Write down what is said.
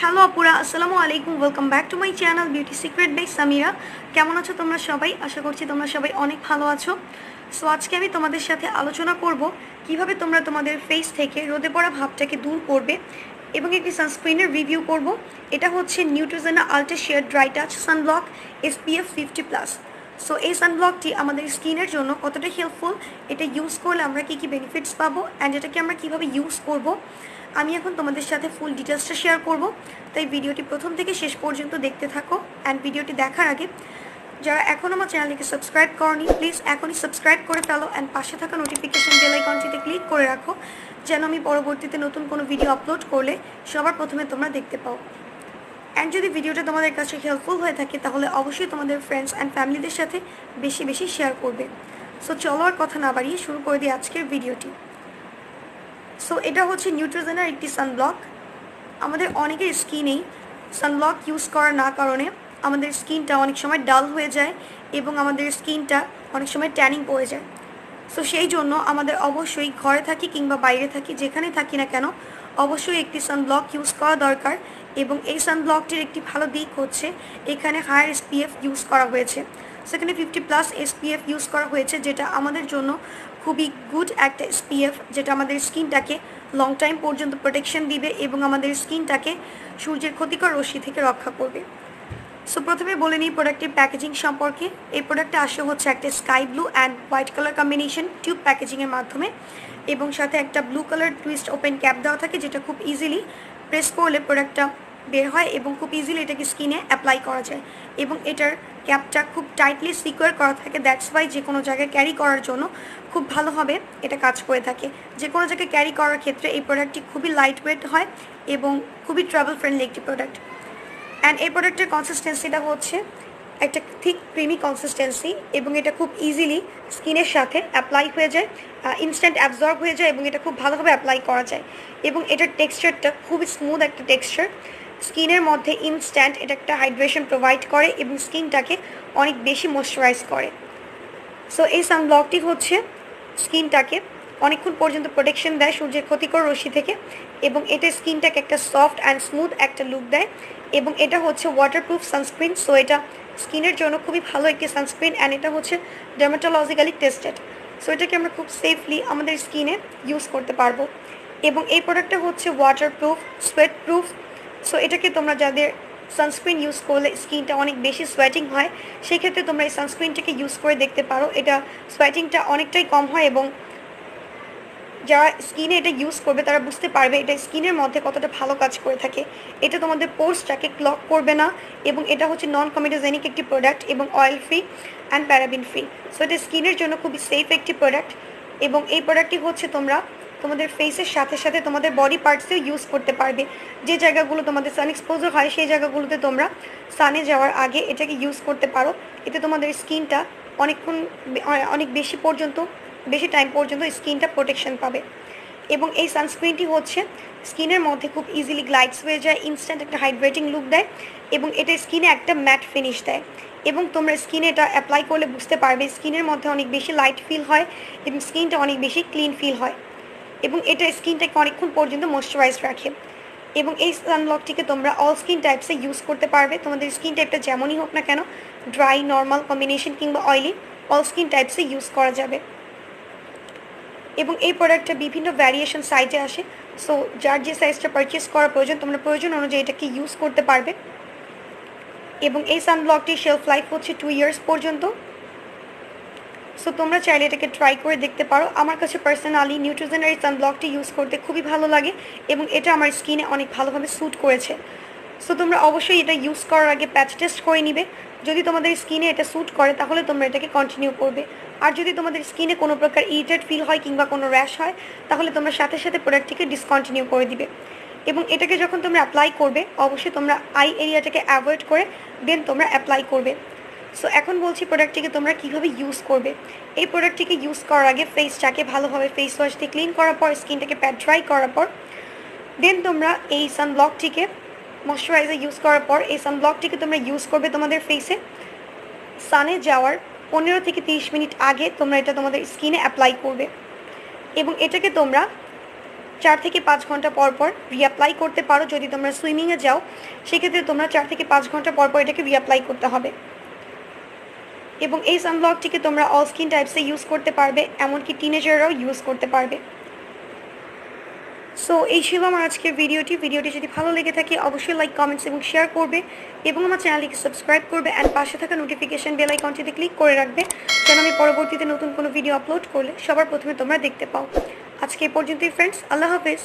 Hello আপুরা আসসালামু আলাইকুম welcome back to my channel beauty secret by Samira কেমন আছো তোমরা সবাই? আশা করছি তোমরা সবাই অনেক ভালো আছো। সো আজকে আমি তোমাদের সাথে আলোচনা করব কীভাবে তোমরা তোমাদের ফেস থেকে রোদে পড়া ভাবটাকে দূর করবে এবং একটি সানস্ক্রিনের রিভিউ করব। এটা হচ্ছে Neutrogena ultra sheer dry touch sunblock SPF fifty plus so এই সানব্লকটি আমাদের স্কিনের জন্য কতটা হেল্পফুল এটা ইউজ করলে আমরা কী কী বেনিফিটস পাবো? অ্যান্ড এটাকে আমরা কীভাবে ইউজ করব? আমি এখন তোমাদের সাথে ফুল ডিটেলসটা শেয়ার করব। তাই ভিডিওটি প্রথম থেকে শেষ পর্যন্ত দেখতে থাকো। অ্যান্ড ভিডিওটি দেখার আগে, যারা এখন আমার চ্যানেলটিকে সাবস্ক্রাইব করনি প্লিজ এখনই সাবস্ক্রাইব করে ফেলো অ্যান্ড পাশে থাকা নোটিফিকেশন বেল আইকনটিতে ক্লিক করে রাখো, যেন আমি পরবর্তীতে নতুন কোনো ভিডিও আপলোড করলে সবার প্রথমে তোমরা দেখতে পাও। অ্যান্ড যদি ভিডিওটা তোমাদের কাছে হেল্পফুল হয়ে থাকে, তাহলে অবশ্যই তোমাদের ফ্রেন্ডস অ্যান্ড ফ্যামিলিদের সাথে বেশি বেশি শেয়ার করবে। সো চলো আর কথা না বাড়িয়ে শুরু করে দিই আজকের ভিডিওটি সো এটা হচ্ছে নিউট্রোজেনার একটি সানব্লক আমাদের অনেকের স্কিনেই সানব্লক ইউজ করার না কারণে আমাদের স্কিনটা অনেক সময় ডাল হয়ে যায় এবং আমাদের স্কিনটা অনেক সময় ট্যানিং পড়ে যায়। সো সেই জন্য আমাদের অবশ্যই ঘরে থাকি কিংবা বাইরে থাকি, যেখানে থাকি না কেন, অবশ্যই একটি সানব্লক ইউজ করা দরকার এবং এই সানব্লকটির একটি ভালো দিক হচ্ছে এখানে হায়ার এসপিএফ ইউজ করা হয়েছে। সেখানে ফিফটি প্লাস এসপিএফ ইউজ করা হয়েছে, যেটা আমাদের জন্য খুবই গুড একটা এসপিএফ যেটা আমাদের স্কিনটাকে লং টাইম পর্যন্ত প্রোটেকশন দিবে এবং আমাদের স্কিনটাকে সূর্যের ক্ষতিকর রশ্মি থেকে রক্ষা করবে। সো প্রথমে বলে নিই প্রোডাক্টের প্যাকেজিং সম্পর্কে। এই প্রোডাক্টটা আসে হচ্ছে একটা sky blue and white colour combination tube প্যাকেজিংয়ের মাধ্যমে এবং সাথে একটা blue colour twist open cap দেওয়া থাকে যেটা খুব ইজিলি প্রেস করলে প্রোডাক্টটা বের হয় এবং খুব ইজিলি এটাকে স্কিনে অ্যাপ্লাই করা যায়। এবং এটার ক্যাপটা খুব টাইটলি সিকিউর করা থাকে। দ্যাটস ওয়াই যে কোনো জায়গায় ক্যারি করার জন্য খুব ভালোভাবে এটা কাজ করে থাকে। যে কোনো জায়গায় ক্যারি করার ক্ষেত্রে এই প্রোডাক্টটি খুবই লাইট ওয়েট হয় এবং খুবই ট্রাভেল ফ্রেন্ডলি একটি প্রোডাক্ট অ্যান্ড এই প্রোডাক্টের কনসিস্টেন্সিটা হচ্ছে একটা থিক ক্রিমি কনসিস্টেন্সি এবং এটা খুব ইজিলি স্কিনের সাথে অ্যাপ্লাই হয়ে যায় ইনস্ট্যান্ট অ্যাবজর্ব হয়ে যায় এবং এটা খুব ভালোভাবে অ্যাপ্লাই করা যায়। এবং এটার টেক্সচারটা খুবই স্মুথ একটা টেক্সচার স্কিনের মধ্যে ইনস্ট্যান্ট এটা একটা হাইড্রেশন প্রোভাইড করে এবং স্কিনটাকে অনেক বেশি ময়শ্চারাইজ করে। সো এই সানব্লকটি হচ্ছে স্কিনটাকে অনেকক্ষণ পর্যন্ত প্রোটেকশন দেয় সূর্যের ক্ষতিকর রশ্মি থেকে এবং এটা স্কিনটাকে একটা সফট অ্যান্ড স্মুথ একটা লুক দেয় এবং এটা হচ্ছে ওয়াটারপ্রুফ সানস্ক্রিন সো এটা স্কিনের জন্য খুবই ভালো একটি সানস্ক্রিন অ্যান্ড এটা হচ্ছে ডার্মাটোলজিক্যালি টেস্টেড সো এটাকে আমরা খুব সেফলি আমাদের স্কিনে ইউজ করতে পারব। এবং এই প্রোডাক্টটা হচ্ছে ওয়াটারপ্রুফ সোয়েট প্রুফ সো এটাকে তোমরা যাদের সানস্ক্রিন ইউজ করলে স্কিনটা অনেক বেশি সোয়েটিং হয়, সেক্ষেত্রে তোমরা এই সানস্ক্রিনটাকে ইউজ করে দেখতে পারো। এটা সোয়েটিংটা অনেকটাই কম হয় এবং যারা স্কিনে এটা ইউজ করবে, তারা বুঝতে পারবে এটা স্কিনের মধ্যে কতটা ভালো কাজ করে থাকে। এটা তোমাদের পোর্সটাকে ক্লক করবে না এবং এটা হচ্ছে নন কমিডোজেনিক একটি প্রোডাক্ট এবং oil free and paraben free so এটা স্কিনের জন্য খুবই সেফ একটি প্রোডাক্ট এবং এই প্রোডাক্টটি হচ্ছে তোমরা তোমাদের ফেসের সাথে সাথে তোমাদের বডি পার্টসেও ইউজ করতে পারবে। যে জায়গাগুলো তোমাদের সান এক্সপোজার হয়, সেই জায়গাগুলোতে তোমরা সানে যাওয়ার আগে এটাকে ইউজ করতে পারো। এতে তোমাদের স্কিনটা অনেকক্ষণ অনেক বেশি পর্যন্ত, বেশি টাইম পর্যন্ত স্কিনটা প্রোটেকশন পাবে। এবং এই সানস্ক্রিনটি হচ্ছে স্কিনের মধ্যে খুব ইজিলি গ্লাইডস হয়ে যায় ইনস্ট্যান্ট একটা হাইড্রেটিং লুক দেয় এবং এটা স্কিনে একটা ম্যাট ফিনিশ দেয়। এবং তোমরা স্কিনে এটা অ্যাপ্লাই করলে বুঝতে পারবে স্কিনের মধ্যে অনেক বেশি লাইট ফিল হয় এবং স্কিনটা অনেক বেশি ক্লিন ফিল হয়। এবং এটা স্কিনটাকে অনেকক্ষণ পর্যন্ত ময়শ্চারাইজ রাখে। এবং এই সানব্লকটিকে তোমরা অল স্কিন টাইপসে ইউজ করতে পারবে। তোমাদের স্কিন টাইপটা যেমনই হোক না কেন ড্রাই নর্মাল কম্বিনেশন কিংবা অয়েলি অল স্কিন টাইপসে ইউজ করা যাবে। এবং এই প্রোডাক্টটা বিভিন্ন ভ্যারিয়েশন সাইজে আসে। সো যার যে সাইজটা পারচেস করা প্রয়োজন, তোমরা প্রয়োজন অনুযায়ী এটাকে ইউজ করতে পারবে। এবং এই সানব্লকটির শেলফ লাইফ হচ্ছে টু ইয়ার্স পর্যন্ত। সো তোমরা চাইলে এটাকে ট্রাই করে দেখতে পারো। আমার কাছে পার্সোনালি নিউট্রিজেনের সানব্লকটি ইউজ করতে খুবই ভালো লাগে এবং এটা আমার স্কিনে অনেক ভালোভাবে স্যুট করেছে। সো তোমরা অবশ্যই এটা ইউজ করার আগে প্যাচ টেস্ট করে নিবে। যদি তোমাদের স্কিনে এটা স্যুট করে, তাহলে তোমরা এটাকে কন্টিনিউ করবে। আর যদি তোমাদের স্কিনে কোনো প্রকার ইরিটেড ফিল হয় কিংবা কোনো র্যাশ হয়, তাহলে তোমরা সাথে সাথে প্রোডাক্টটিকে ডিসকন্টিনিউ করে দিবে। এবং এটাকে যখন তোমরা অ্যাপ্লাই করবে, অবশ্যই তোমরা আই এরিয়াটাকে অ্যাভয়েড করে দেন তোমরা অ্যাপ্লাই করবে। সো এখন বলছি প্রোডাক্টটিকে তোমরা কীভাবে ইউজ করবে? এই প্রোডাক্টটিকে ইউজ করার আগে ফেসটাকে ভালোভাবে ফেস ওয়াশ দিয়ে ক্লিন করার পর স্কিনটাকে প্যাড ড্রাই করার পর দেন তোমরা এই সানব্লকটিকে ময়শ্চারাইজার ইউজ করার পর, এই সানব্লকটিকে তোমরা ইউজ করবে তোমাদের ফেসে সানে যাওয়ার পনেরো থেকে তিরিশ মিনিট আগে তোমরা এটা তোমাদের স্কিনে অ্যাপ্লাই করবে। এবং এটাকে তোমরা চার থেকে পাঁচ ঘণ্টা পর পর রিঅ্যাপ্লাই করতে পারো। যদি তোমরা সুইমিংয়ে যাও, সেক্ষেত্রে তোমরা চার থেকে পাঁচ ঘণ্টা পর পর এটাকে রিঅ্যাপ্লাই করতে হবে। এবং এই সানব্লকটিকে তোমরা অল স্কিন টাইপসে ইউজ করতে পারবে, এমনকি টিনেজাররাও ইউজ করতে পারবে। সো এই ছিল আমার আজকের ভিডিওটি ভিডিওটি যদি ভালো লেগে থাকে, অবশ্যই লাইক কমেন্টস এবং শেয়ার করবে এবং আমার চ্যানেলটিকে সাবস্ক্রাইব করবে অ্যান্ড পাশে থাকা নোটিফিকেশন বেল আইকনটিতে ক্লিক করে রাখবে যেন আমি পরবর্তীতে নতুন কোনো ভিডিও আপলোড করলে সবার প্রথমে তোমরা দেখতে পাও। আজকে এই পর্যন্তই ফ্রেন্ডস আল্লাহ হাফেজ।